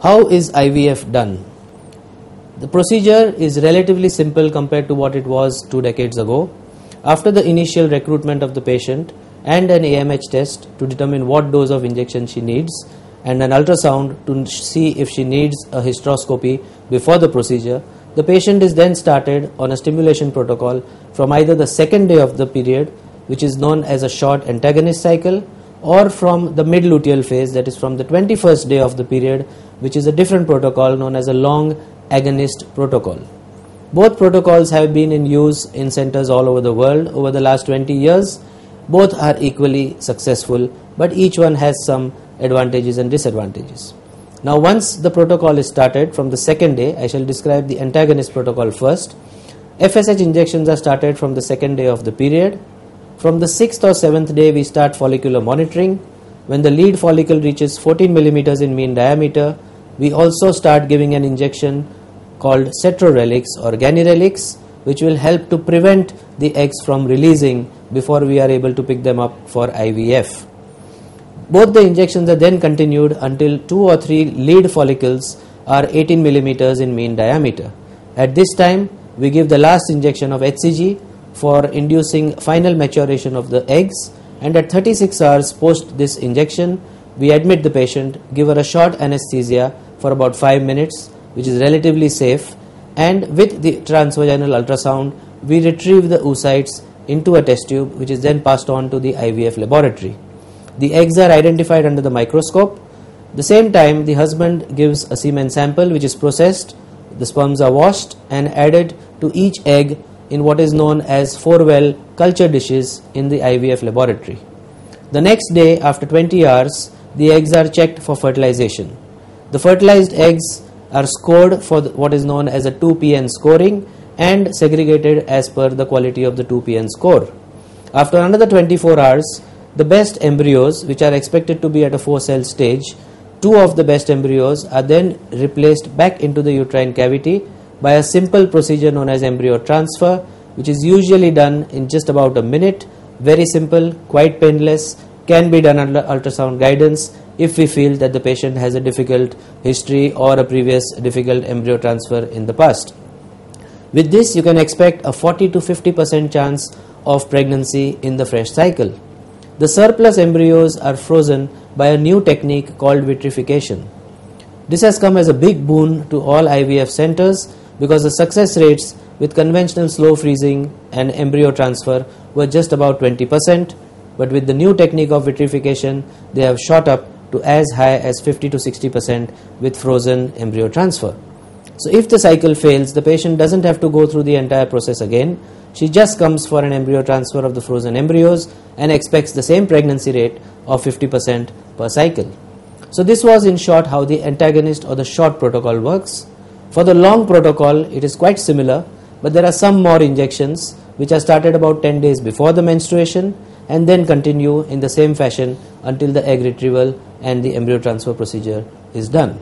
How is IVF done? The procedure is relatively simple compared to what it was two decades ago. After the initial recruitment of the patient and an AMH test to determine what dose of injection she needs, and an ultrasound to see if she needs a hysteroscopy before the procedure, the patient is then started on a stimulation protocol from either the second day of the period, which is known as a short antagonist cycle, or from the mid luteal phase, that is from the 21st day of the period, which is a different protocol known as a long agonist protocol. Both protocols have been in use in centers all over the world over the last 20 years. Both are equally successful, but each one has some advantages and disadvantages. Now, once the protocol is started from the second day, I shall describe the antagonist protocol first. FSH injections are started from the second day of the period. From the sixth or seventh day, we start follicular monitoring. When the lead follicle reaches 14 millimeters in mean diameter, we also start giving an injection called cetrorelix or ganirelix, which will help to prevent the eggs from releasing before we are able to pick them up for IVF. Both the injections are then continued until two or three lead follicles are 18 millimeters in mean diameter. At this time, we give the last injection of HCG for inducing final maturation of the eggs, and at 36 hours post this injection, we admit the patient, give her a short anesthesia for about 5 minutes, which is relatively safe, and with the transvaginal ultrasound, we retrieve the oocytes into a test tube, which is then passed on to the IVF laboratory. The eggs are identified under the microscope. The same time, the husband gives a semen sample which is processed. The sperms are washed and added to each egg in what is known as four well culture dishes in the IVF laboratory. The next day, after 20 hours, the eggs are checked for fertilization. The fertilized eggs are scored for what is known as a 2PN scoring and segregated as per the quality of the 2PN score. After another 24 hours, the best embryos, which are expected to be at a 4 cell stage, two of the best embryos are then replaced back into the uterine cavity by a simple procedure known as embryo transfer, which is usually done in just about a minute. Very simple, quite painless, can be done under ultrasound guidance if we feel that the patient has a difficult history or a previous difficult embryo transfer in the past. With this, you can expect a 40 to 50% chance of pregnancy in the fresh cycle. The surplus embryos are frozen by a new technique called vitrification. This has come as a big boon to all IVF centers because the success rates with conventional slow freezing and embryo transfer were just about 20%, but with the new technique of vitrification, they have shot up to as high as 50 to 60% with frozen embryo transfer. So, if the cycle fails, the patient doesn't have to go through the entire process again she just comes for an embryo transfer of the frozen embryos and expects the same pregnancy rate of 50% per cycle. So this was in short how the antagonist or the short protocol works. For the long protocol, it is quite similar, but there are some more injections which are started about 10 days before the menstruation and then continue in the same fashion until the egg retrieval and the embryo transfer procedure is done.